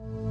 you